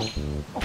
Stop!